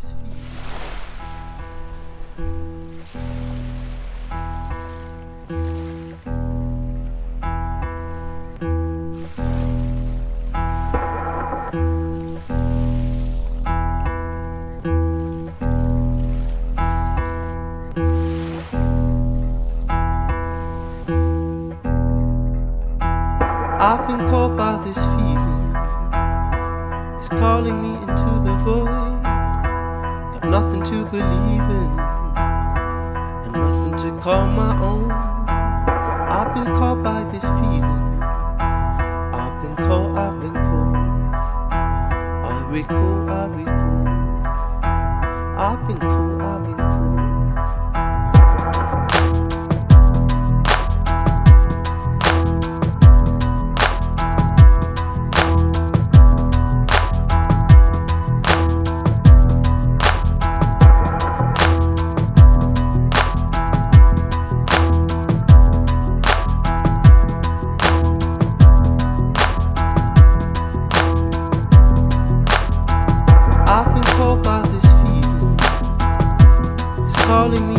I've been caught by this feeling. It's calling me into the void. Nothing to believe in, and nothing to call my own. I've been caught by this feeling. I've been caught, I've been caught. I recall, I recall. I've been caught, I've been caught. calling me